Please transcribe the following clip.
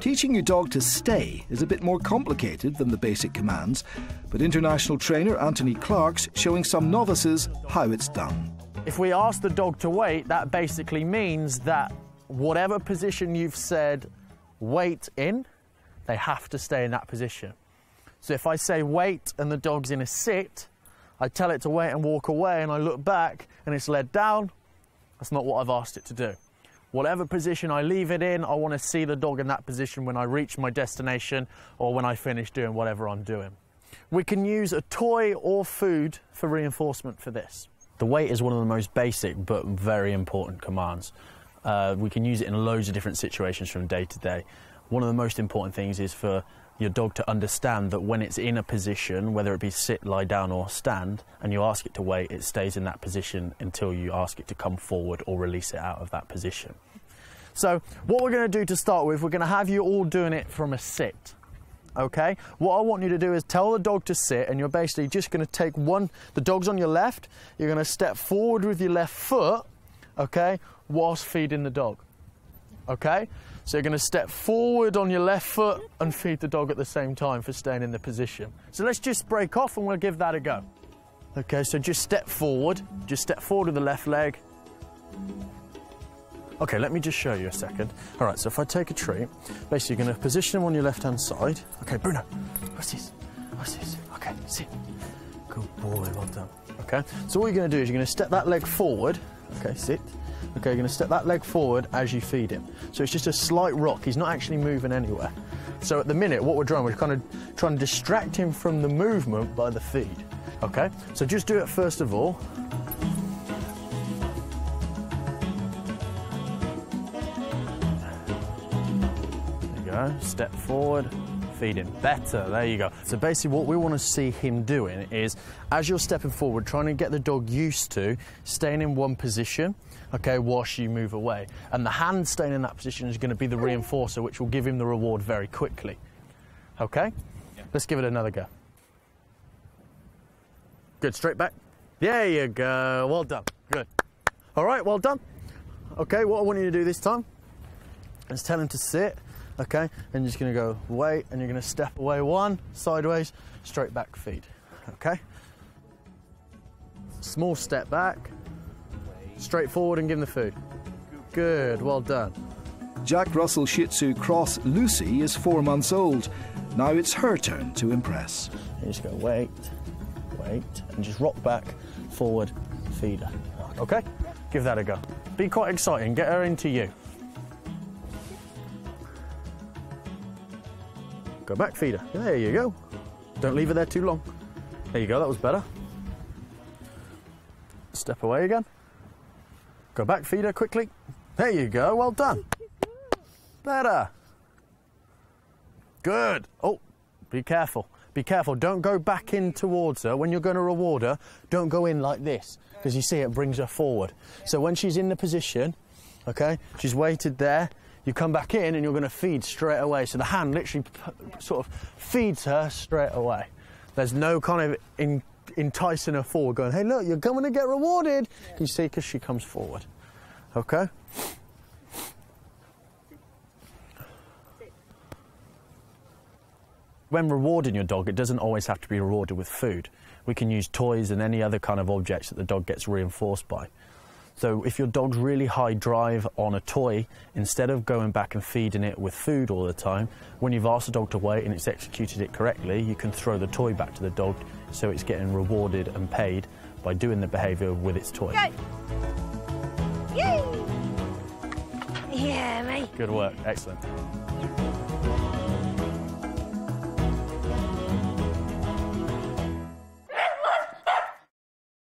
Teaching your dog to stay is a bit more complicated than the basic commands, but international trainer Anthony Clarke's showing some novices how it's done. If we ask the dog to wait, that basically means that whatever position you've said wait in, they have to stay in that position. So if I say wait and the dog's in a sit, I tell it to wait and walk away and I look back and it's led down, that's not what I've asked it to do. Whatever position I leave it in, I want to see the dog in that position when I reach my destination or when I finish doing whatever I'm doing. We can use a toy or food for reinforcement for this. The wait is one of the most basic but very important commands. Uh, we can use it in loads of different situations from day to day. One of the most important things is for your dog to understand that when it's in a position, whether it be sit, lie down, or stand, and you ask it to wait, it stays in that position until you ask it to come forward or release it out of that position. So, what we're going to do to start with, we're going to have you all doing it from a sit. Okay? What I want you to do is tell the dog to sit, and you're basically just going to take one, the dog's on your left, you're going to step forward with your left foot, okay, whilst feeding the dog. Okay? So you're going to step forward on your left foot and feed the dog at the same time for staying in the position. So let's just break off and we'll give that a go. Okay, so just step forward. Just step forward with the left leg. Okay, let me just show you a second. All right, so if I take a treat, basically you're going to position him on your left-hand side. Okay, Bruno, what's this? What's this? Okay, sit. Good boy, well done. Okay, so what you're going to do is you're going to step that leg forward. Okay, sit. Okay, you're going to step that leg forward as you feed him. So it's just a slight rock. He's not actually moving anywhere. So at the minute, what we're doing, we're kind of trying to distract him from the movement by the feed. Okay, so just do it first of all. There you go. Step forward feed him better. There you go. So basically what we want to see him doing is as you're stepping forward, trying to get the dog used to staying in one position, okay, whilst you move away. And the hand staying in that position is going to be the reinforcer, which will give him the reward very quickly. Okay? Yeah. Let's give it another go. Good, straight back. There you go. Well done. Good. All right, well done. Okay, what I want you to do this time is tell him to sit okay? And you're just gonna go wait, and you're gonna step away one, sideways, straight back feed, okay? Small step back, straight forward and give him the food. Good, well done. Jack Russell Shih Tzu Cross Lucy is four months old. Now it's her turn to impress. You just go wait, wait, and just rock back, forward, feeder. Okay? Give that a go. Be quite exciting, get her into you. Go back, feeder. There you go. Don't leave it there too long. There you go, that was better. Step away again. Go back, feeder, quickly. There you go, well done. Better. Good. Oh, be careful. Be careful. Don't go back in towards her. When you're going to reward her, don't go in like this because you see it brings her forward. So when she's in the position, okay, she's waited there, you come back in and you're going to feed straight away. So the hand literally sort of feeds her straight away. There's no kind of in, enticing her forward, going, hey, look, you're coming to get rewarded. Can you see? Because she comes forward. Okay? When rewarding your dog, it doesn't always have to be rewarded with food. We can use toys and any other kind of objects that the dog gets reinforced by. So if your dog's really high drive on a toy, instead of going back and feeding it with food all the time, when you've asked the dog to wait and it's executed it correctly, you can throw the toy back to the dog so it's getting rewarded and paid by doing the behaviour with its toy. Go. Yay! Yeah, mate. Good work, excellent.